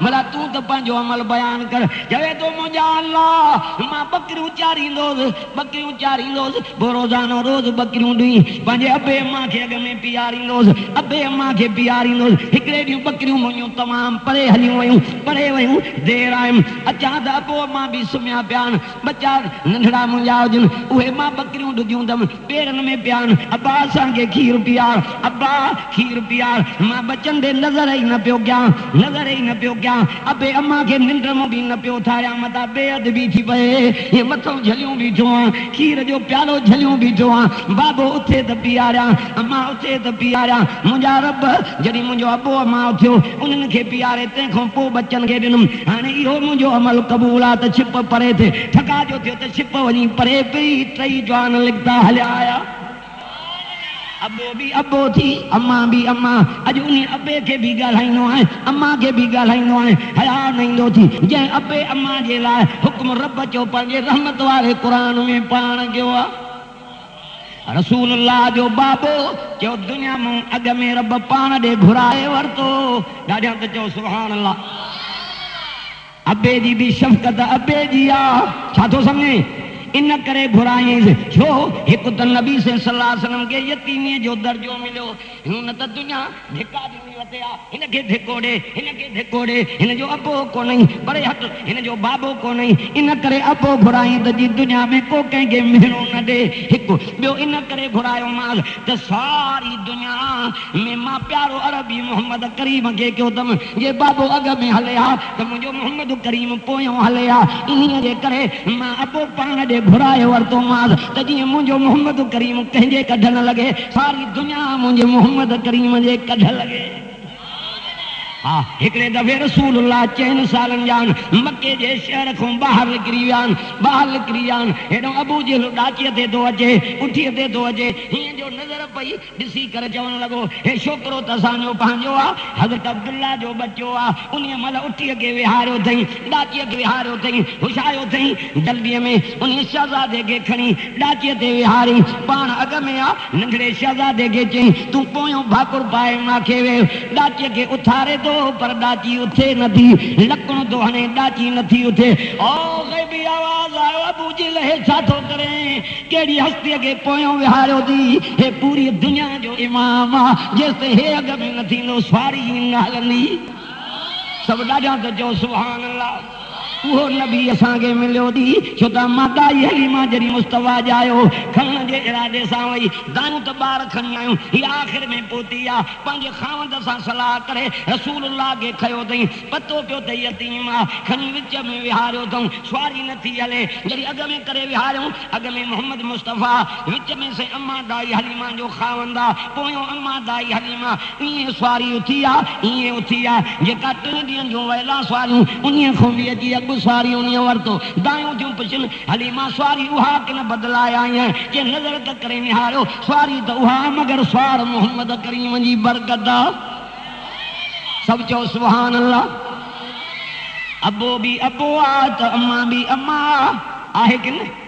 بھلا تو تو پنجو عمل بیان کر۔ جوے تو مجھا اللہ ماں بکریوں چاری دوز بکریوں چاری دوز بو روز بکریوں دوئی پنجے ابے ماں کے اگ میں پیاری دوز ابے ماں کے پیاری دوز ہکڑے دیوں بکریوں مونیوں تمام پرے ہلیوں ویوں پرے ویوں۔ دیر آئیم اچھا دا ابو ماں بھی سمیا پیان۔ بچہ ننڈڑا مجھا جن۔ اوہے ماں بکریوں دو دم۔ پیرن میں پیان۔ ابا سان کے کھیر پیار۔ ابا کھیر پیار۔ ماں بچن دے نظر ہی نہ پیو کیا۔ نظر ہی نہ پیو کیا۔ ابے اما کے ننڈر مو بھی نہ پیو تھاریا متا بے اد تھی پے یہ متھو جھلیوں بھی جوان کھیر جو پیالو جھلیوں بھی جوان بابو اتھے تے پیاریا اما اتھے تے پیاریا مجھا رب، جڑی مجھو ابو اما اتھیو انہن کے پیارے تے کھوں پو بچن کے دنم ہانے ایہو مجھو عمل قبولات چھپ پرے تھے ٹھکا جو تھے تے چھپ ونی پرے۔ پی ٹئی جوان لکھتا ابو به ابو ٿي اما به اما اڄ ان ابي کي به ڳالهائيندو آهي اما کي به ڳالهائيندو آهي هيا نه ايندو ٿي. جنهن ابي اما جي لاءِ حڪم رب چئو پنهنجي رحمت واري قر ۾ پاڻ ڪيو آهي رسول اللہ جو بابو چو دنیا میں اگ میں رب پان دے گھرائے ورتو گاڈیا تے چو سبحان اللہ ابے جی بھی شفقت ابے جی آ چھا تو سمجھے ان کرے برائیں جو ایک تو نبی سے صلی اللہ علیہ وسلم کے یتیمی جو درجو ملو ہن تو دنیا دھکا ڈنی وتے آ ہن کے دھکوڑے، ان کے دھکوڑے، ان جو ابو کو نہیں، بڑے حق، ان جو بابو کو نہیں۔ ان کرے ابو برائیں تے جی دنیا میں کو کہیں گے مہرو نہ دے۔ ایک بیو ان کرے گھرایو مال تے ساری دنیا میں ماں پیارو عربی محمد کریم کے کیو تم یہ بابو اگ میں ہلے آ تے مجھو محمد کریم پویو ہلے آ انہی دے کرے ماں ابو پان دے گھرائے ورتو ماز تجی مجھو محمد کریم کہنجے کڑھن لگے، ساری دنیا مجھے محمد کریم جے کڑھن لگے۔ ہکڑے دفعے رسول اللہ چین سالن جان، مکے جے شہر کھوں باہر نکری ویان باہر نکری ویان ہیڑو ابو جہل ڈاچیے تے دو اجے اٹھی تے دو اجے۔ ہیئں جو نظر پئی، ڈسی کر چون لگو۔ اے شوکرو تسا جو پانجو آ، حضرت عبداللہ جو بچو آ انہی مل اٹھی کے وہارو تھئی ڈاچیے کے وہارو تھئی ہوشایو تھئی جلدی میں انہی شہزادے کے کھڑی ڈاچیے تے وہاری پان اگ میں آ، ننگڑے شہزادے کے چیں تو پویوں بھاکر پائے نہ کے وے۔ ڈاچیے کے اتھارے دو او برداچی اتے نتی لکڑ تو ہنے ڈاچی نتی اتے او غیبی آواز آئے، ابو جی لہے چھا کریں۔ کیڑی ہستی اگے پویوں وہارو دی۔ اے پوری دنیا جو امام آ، جس تے ہے اگے میں نتھی نو سواری نہ سب ڈاڈا تو جو سبحان اللہ۔ وہ نبی اسانگے ملیو دی شدہ ماتا یہ لیما جری مستوا جایو کھلن جے ارادے ساں وئی دانو تبار کھنی آئیوں یہ آخر میں پوتی آ پنج خاوند ساں صلاح کرے رسول اللہ کے کھیو دیں پتو پیو تے یتیم آ کھنی وچ میں وہاریو دوں سواری نہ تھی ہلے جری اگ میں کرے وہاریوں اگ میں محمد مصطفیٰ وچ میں سے اما دائی حلیما جو خاوندا پویوں اما دائی حلیما یہ سواری اتھی آ یہ اتھی آ جے کٹ دیاں جو ویلا سواری انہی خوبیت جی ریب ساری انیوں ورتو دائیوں جو پچھن حلیمہ سواری اوہا کن بدل آیا ہیں۔ کہ نظر تک کریں نہارو سواری تو اوہا مگر سوار محمد کریم جی برکت دا۔ سب چو سبحان اللہ۔ ابو بھی ابو آت، اما بھی اما۔ آہے نہیں؟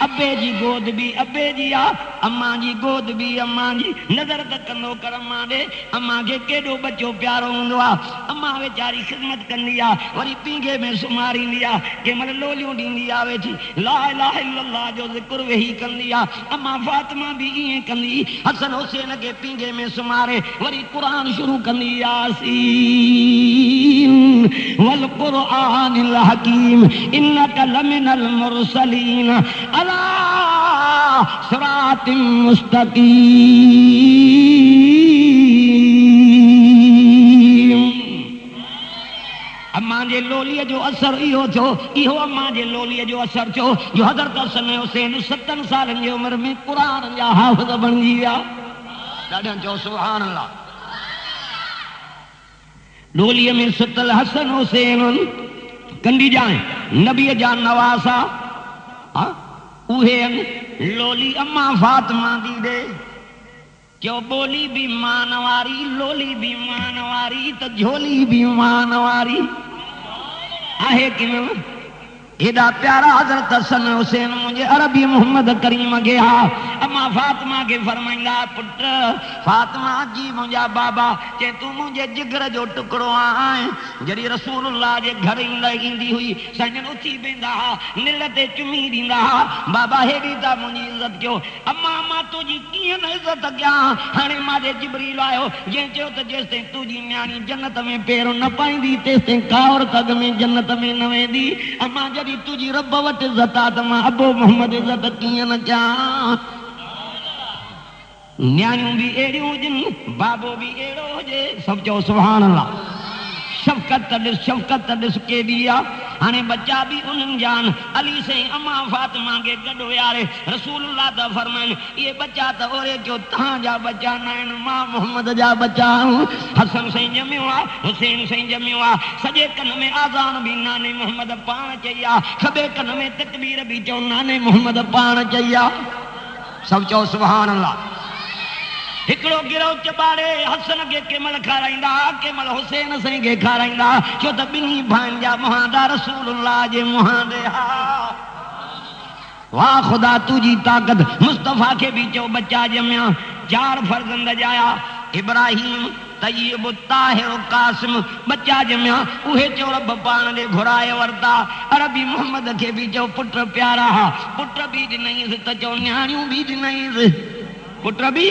ابے جی گود بھی، ابے جی آ اما جی گود بھی اما جی نظر تک کندو کرما دے اما کے کیڑو بچو پیارو ہوندا اما بیچاری خدمت کرنی آ، وری پنگے میں سماری نی آ، کہ مل لولیوں دیندی آ وے جی۔ لا الہ الا اللہ جو ذکر وہی کرنی آ۔ اما فاطمہ بھی یہ کرنی۔ حسن حسین کے پنگے میں سمارے۔ وری قران شروع کرنی آ سی والقران الحکیم۔ انک لمن المرسلین۔ على صراط مستقيم اما جے لولیے جو اثر ایو جو ایو اما جے لولیے جو اثر جو جو حضرت حسن حسین ستن سالن جی عمر میں قرآن جا حافظ بن گیا ڈاڈا جو سبحان اللہ۔ لولیے میں ستل حسن حسین، کنڈی جائیں، نبی جان نواسا ہاں؟ لولی اما فاطمہ دی دے۔ کیوں بولی بھی مانواری، لولی بھی مانواری تو جھولی بھی مانواری۔ آہے کیوں ایڈا پیارا حضرت حسن حسین مجھے عربی محمد کریم گیا۔ اما فاطمہ کے فرمائندہ پٹ، فاطمہ جی مجھا بابا کہ تو مجھے جگر جو ٹکڑو آئیں جری رسول اللہ جے گھر ہی ایندا دی ہوئی، سجن اتھی بیندا ہا نل چمی دیندا۔ ہا بابا ہیڑی تا مجھے عزت کیو۔ اما اما تو جی کین عزت گیا ہنے ما جے جبریل آئے ہو جے چو تے جس تے تو جی میانی جنت میں پیرو نہ پائندی، تے تے کاور کگ میں جنت میں نہ دی اما جب تجی رب وٹ زتا تما ابو محمد نیا اڑی ہوجن بابو بھی ایڑو ہو جے، سب چان شفقت تلس شفقت تلس کے دیا ہنے بچہ بھی انہیں جان۔ علی سے اما فاطمہ کے گڈو یارے۔ رسول اللہ تا فرمائن، یہ بچہ تا اورے کیوں تاں جا بچا نائن ماں محمد جا بچا ہوں۔ حسن سے جمع ہوا حسین سے جمع ہوا سجے کن میں آزان بھی نانے محمد پان چاہیا خبے کن میں تکبیر بھی چون نانے محمد پان چاہیا سب چو سبحان اللہ۔ ہکڑو گرو چبارے حسن کے کمل کھارائندا کمل حسین سین کے کھارائندا چھو تا بنی بھائن مہاندا رسول اللہ جے مہاندے ہاں واہ خدا تجھی طاقت مصطفیٰ کے بھی چو بچہ چار فرزند جایا ابراہیم طیب طاہر قاسم بچہ جمیا اوہے چو رب پان دے گھرائے ورتا عربی محمد کے بھی جو پٹ پیارا ہا پٹ بھی نہیں تے چو نیانیوں بھی نہیں تے بھی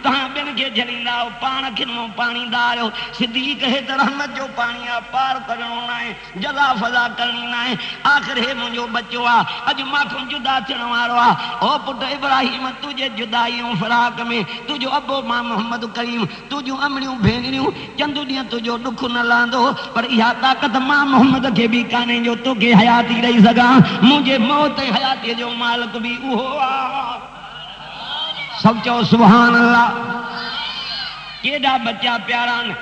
تہاں بن کے او پان پانی صدیق ہے رحمت جو پانی پار کرنو ہے، جزا فضا کرنی ہے۔ آخر ہے منجو بچو آ، اج جدا تھن وارو آ۔ او پٹ ابراہیم جدائیوں فراق میں۔ تجھو ابو محمد کریم، تجھو امڑیوں بھینگڑیوں چند ڈیاں تجھو دکھ نہ لاندو، پر یہ طاقت ماں محمد کے بھی کانے جو تو کے حیاتی رہی سگا مجھے موت حیاتی جو مالک بھی اوہ آ۔ سب چو سبحان اللہ۔ کیڑا بچہ پیارا نے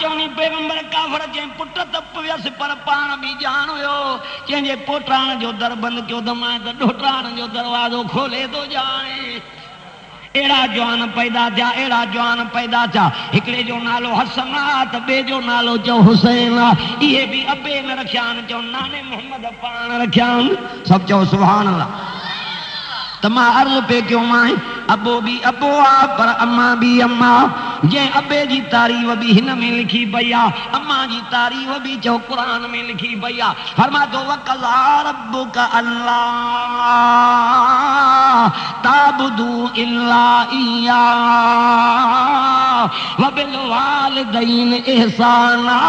چونی پیغمبر کافر چے پٹ تپ ویس پر پان بھی جان ہو۔ چے جے پوٹان جو در بند کیو دمائے تے ڈوٹان جو دروازو کھولے تو جانے۔ اڑا جوان پیدا تھیا اڑا جوان پیدا تھیا۔ ہکڑے جو نالو حسنات، بے جو نالو جو حسین۔ یہ بھی ابے نہ رکھیان، جو نانے محمد پان رکھیان۔ سب چو سبحان اللہ۔ تما عرض پہ کیوں مائیں؟ ابو بھی ابو آ، پر اماں بھی اما جن ابے جی تعریف بھی ہن میں لکھی بھیا اما جی تعریف بھی جو قرآن میں لکھی بھیا فرما دو وکلا ربک اللہ تابدو اللہ ایا وبالوالدین احسانا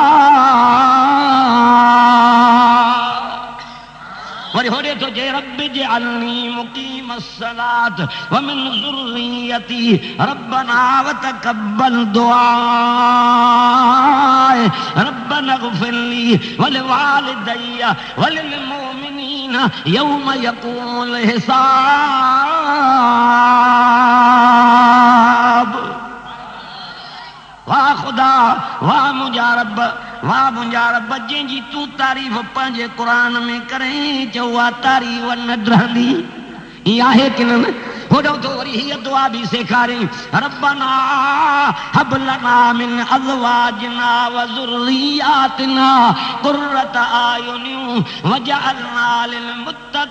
اور ہو رہے تو جے رب جعلنی مقیم الصلاة، ومن ذریتی ربنا و تقبل دعا ربنا اغفر لی ولوالدی وللمومنین یوم یقول حساب حساب واهه خدا واهه منهنجا رب واهه منهنجا رب جنهن جي تون تعريف پنهنجي قر ۾ ڪرين چئو اها تعريف نه رهندي. ائين آهي ڪه نه؟ هوڏو للمتقين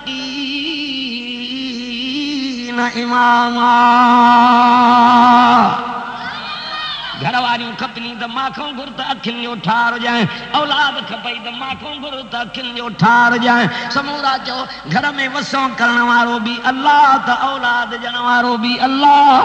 گھر واریوں کھپنی تو ماکھوں گر تو اکھن جو ٹھار جائیں۔ اولاد کھپئی تو ماکھوں گر تو اکھن جو ٹھار جائیں۔ سمورا چو، گھر میں وسوں کرن وارو بھی اللہ تو اولاد جن وارو بھی اللہ۔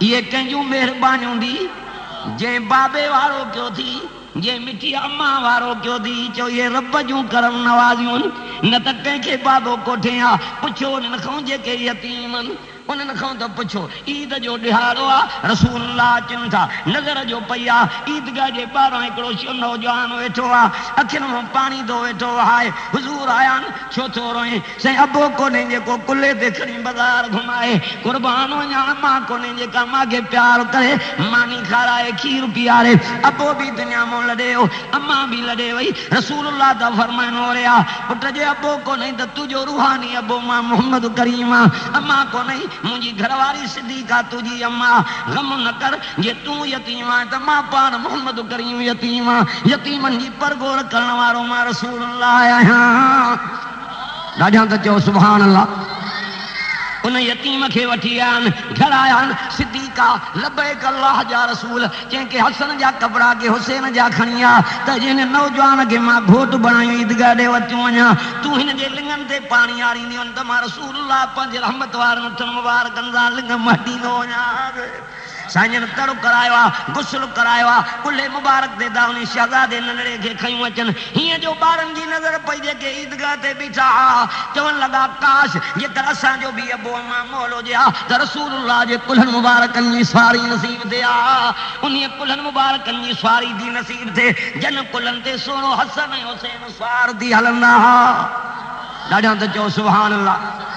یہ کنجوں مہربانیوں دی جے بابے وارو کیوں تھی؟ جے مٹھی اما وارو کیوں دی چو یہ رب جوں کرم نوازیوں۔ نہ تک کہیں کے بابو کوٹھے آ پچھو نہ کھوں جے کے یتیمن۔ انہوں کھوں تو پچھو، عید جو ڈہارو آ رسول اللہ چن تھا نظر جو پیا عیدگاہ جے باروں ہکڑو شو نوجوان ویٹھو آ، اکھن میں پانی دو ویٹھو آئے، حضور آیا چھو تو روئے۔ سے ابو کو نے جے کو کلے دے کھڑی گھمائے۔ قربان ہو ماں کو نے جے کا ماں کے پیار کرے۔ مانی کھارائے کھیر پیارے۔ ابو بھی دنیا میں لڑے ہو اما بھی لڑے وئی رسول اللہ دا فرمان ہو رہا پٹ جے ابو کو نہیں تو تجھو روحانی ابو مجھے گھر والی صدیقہ تجھی اما، غم نہ کر یہ تو یتیم ہے تو ماں پان محمد کریم یتیم یتیمن جی پر گور کرن ماں رسول ہاں اللہ آیا ڈاڈیاں تو چو سبحان اللہ ان یتیم کے وٹھی آن گھر آیا صدیقہ لبیک اللہ جا رسول جن کے حسن جا کپڑا کے حسین جا کھنیا تے جن نوجوان کے ماں گھوٹ بنائی عیدگاہ دے وچوں وñا تو ہن جے لنگن تے پانی آ رہی ان تے رسول اللہ پنج رحمت وار نتن مبارک انزا لنگ مٹی نو وñا سائن تڑ کرایو غسل کرایو کلے مبارک دے داونی شہزادے ننڑے کے کھیوں اچن۔ ہی جو بارن جی نظر پئی دے کے عیدگاہ تے بیٹھا، چون لگا کاش یہ کر اساں جو بھی ابو اماں مولو جیا، تے رسول اللہ جے کلن مبارکن جی سواری نصیب دیا انہی کلن مبارکن جی سواری دی نصیب تھے جن کلن تے سونو حسن حسین سوار دی ہلندا ڈاڈا تے چو سبحان اللہ۔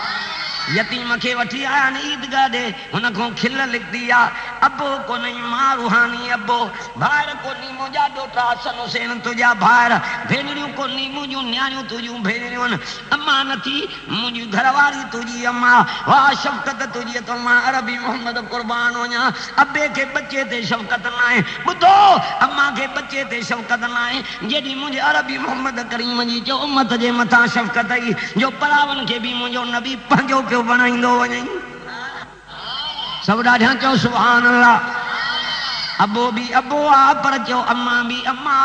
یتیم کے وٹھی آیا نے عیدگاہ دے ان کو کھل لکھ دیا ابو کو نہیں ماں روحانی، ابو بھائر کو نہیں مجھا ڈوٹا حسن حسین تجھا بھائر بھیڑیوں کو نہیں مجھو نیانیوں تجھو بھیڑیوں اما نتھی مجھو گھرواری تجھی اما۔ واہ، شفقت تجھی تو ماں عربی محمد قربان ہویا ابے کے بچے تے شفقت نائیں بدھو، اما کے بچے تے شفقت نائیں جیڑی مجھے عربی محمد کریم جی جو امت جے متھا شفقت آئی، جو پراون کے بھی مجھو نبی پنجو پہ بنائیندو وñي سب ڏاڍا چو سبحان اللہ ابو بھی ابو آ پر چو اما بھی اما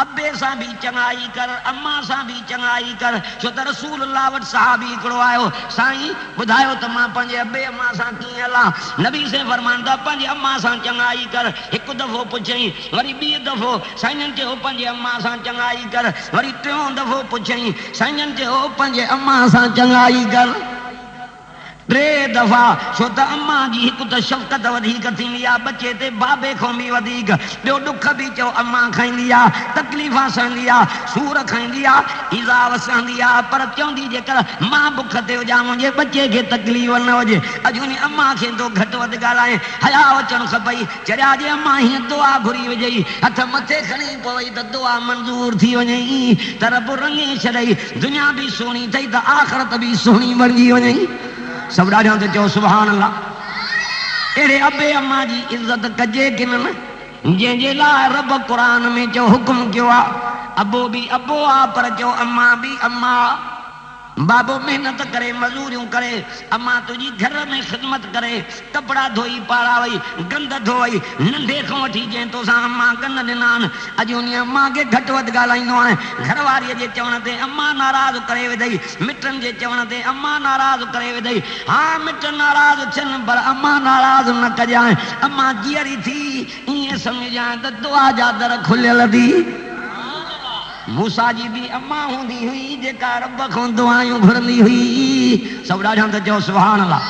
ابے سان بھی چنگائی کر اما سان بھی چنگائی کر، چھو تے رسول اللہ وٹ صحابی کڑو آئو سائیں بدھایو تے ماں پنجے ابے اما سان کیے اللہ؟ نبی سے فرماندا پنجے اما سان چنگائی کر ایک دفعو پوچھیں وری بی دفعو سائیں تے ہو پنجے اما سان چنگائی کر، وری ٹیوں دفعو پوچھیں سائیں تے ہو پنجے اما سان چنگائی کر۔ بے دفعہ چھوتا اما جی کتا شفقت ودھیک تھی لیا، بچے تے بابے کھومی ودھیک جو دکھ بھی چو اما کھائیں لیا، تکلیفاں سن لیا، سور کھائیں لیا ایزا وسان لیا۔ پر چون دی جے کر ماں بکھ ہو جا مجھے بچے کے تکلیف نہ ہو جے۔ اجونی اما کھیں تو گھٹ ود گالائیں۔ حیا وچن کھپئی چریا جے اما ہی دعا گھری وجئی ہتھ متے کھڑی پوئی تے دعا منظور تھی وجئی ترب رنگے چھڑئی دنیا بھی سونی تھئی تے آخرت بھی سونی بنجی وجئی سبڑا جانتے چو سبحان اللہ۔ اڑے ابے اما جی عزت کجے کنن جن جے لا رب قرآن میں چو حکم کیوا، ابو بھی ابو آ پر چو اما بھی اما بابو محنت کرے مزوریوں کرے، اماں تجھی گھر میں خدمت کرے، کپڑا دھوئی پارا وئی گند دھوئی ننڈے سے وی جے تو اماں گند دن اج ان کے گھٹ ود گالائیندو ہے گھر واری دے چون تے اما ناراض کر ودھائی مٹن دے چون تے اما ناراض کر ودھائی ہاں مٹن ناراض چن پر اما ناراض نہ کرائیں اماں تھی ای سمجھا دعا جا در جائے کھل موسا جی دی اما ہوں ہوئی جکا رب کو دعائیں بھرندی ہوئی۔ سب ڈاڑھاں تو جو سبحان اللہ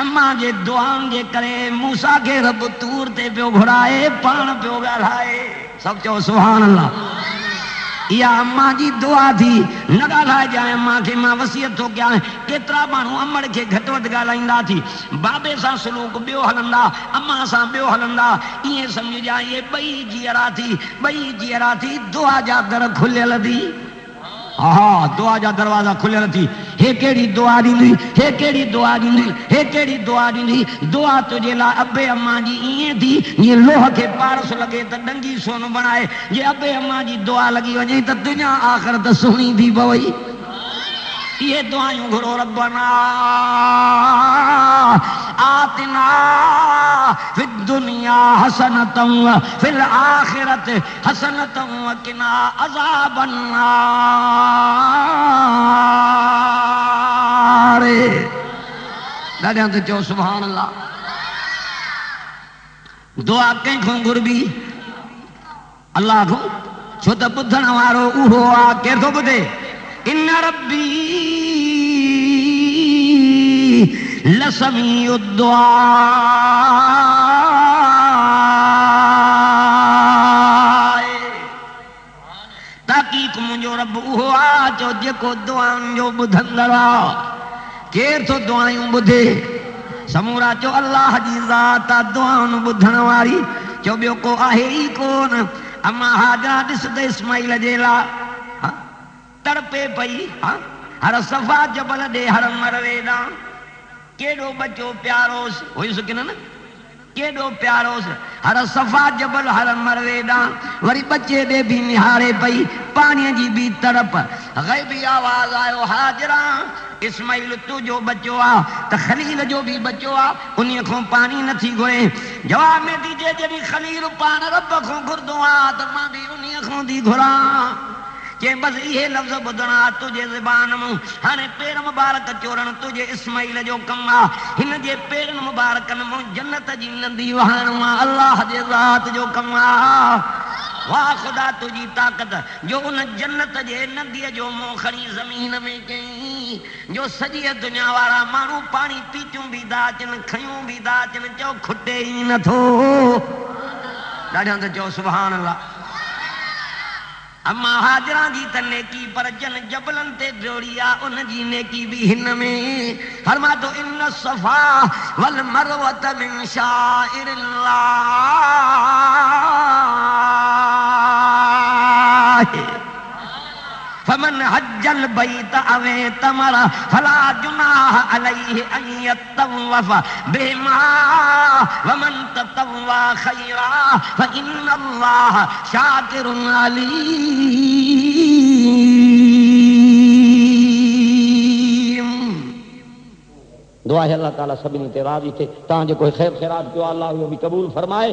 اما جے دعاں جے کرے، موسا کے رب تور تے پیو گھڑائے پان پیو گالائے سب چو سبحان اللہ یا اماں جی دعا تھی نہ لائے جائے اماں کے ماں وسیعت تو کیا ہے۔ کترا مانو امڑ کے گھٹ وٹ گالائندا تھی۔ بابے سا سلوک بیو ہلندا اماں سا بیو ہلندا یہ سمجھ جائے بئی جیرا تھی، بئی جیرا تھی، دعا جا در کھلیل دی ہاں دعا جا دروازہ کھلے رہتی ہے کیڑی دعا ڈیندی ہے کیڑی دعا ڈیندی ہے کیڑی دعا ڈیندی دعا تجھے لا ابے اما جی ایے دی یہ لوہ کے پارس لگے تے ڈنگی سون بنائے۔ یہ ابے اماں جی دعا لگی وجے تے دنیا آخرت سونی دی بوئی۔ یہ دعائیں گھڑو ربنا. آتنا فی الدنیا حسنتا فی الاخرت حسنتا وکنا عذاب النار. ڈاڑیاں تے چو سبحان اللہ. دعا کہیں کھوں گربی؟ اللہ کو چھو تا بدھن ہمارو اوہو آکے کے دے. ڪير ٿو دئايون ٻڌي سمورا چو الله جي ذات آهي تڑپے پئی ہر صفا جبل دے ہر مروے دا کیڑو بچو پیاروس ہوئی سکنا نا کیڑو پیاروس ہر صفا جبل ہر مروے دا وری بچے دے بھی نہارے پئی پانی جی بھی تڑپ غیبی آواز آیو حاجرہ اسماعیل تو جو بچو آ تو خلیل جو بھی بچو آ انہیں کھوں پانی نہ تھی گوئے جواب میں دیجے جڑی خلیل پان رب کھوں گردوں آ تو ماں بھی انہیں کھوں دی گھرا کہ بس یہ لفظ بدنا تجھے زبان میں ہن پیر مبارک چورن تجھے اسماعیل جو کم آ ہن جے پیر مبارکن میں جنت جی نندی وہان ما اللہ دے ذات جو کم آ واہ، خدا تجھی طاقت۔ جو ان جنت جے ندی جو موخری زمین میں کئی جو سجی دنیا وارا مانو پانی پیچوں بھی دا کھیوں بھی دا اچن کھٹے ہی نہ تھو۔ ڈاڈھاں تے چو سبحان اللہ۔ اما حاضران دی تنے کی پر جن جبلن تے جوڑیا ان جینے کی بھی ہن میں۔ فرما تو ان الصفا والمروۃ من شائر اللہ۔ جل بیت اوے تمرا فلا جناح علیہ ان یتوف بما ومن تطوا خیرا فان اللہ شاکر علی دعا ہے اللہ تعالیٰ سبھی تے راضی تھے تاں جو کوئی خیر خیرات جو اللہ ہوئے بھی قبول فرمائے۔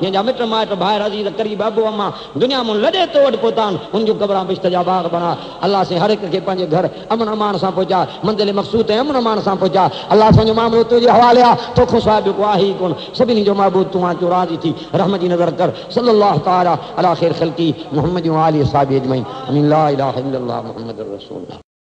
جنجا مٹ مائٹ بھائر عزیز قریب ابو اما دنیا میں لڑے توڑ پوتان، ان جو قبراں پشت جا باغ بنا۔ اللہ سے ہر ایک کے پنجے گھر امن امان سان پہنچا، منزل مقصود ہے امن امان سان پہنچا۔ اللہ سان جو معاملو تو جے حوالے آ، تو خو صاحب کو آہی کون سبھی جو معبود تو ہاں جو راضی تھی، رحمت نظر کر۔ صلی اللہ تعالی علی خیر خلقی، محمد و علی صحابہ اجمعین۔ امین۔ لا الہ الا اللہ، محمد رسول اللہ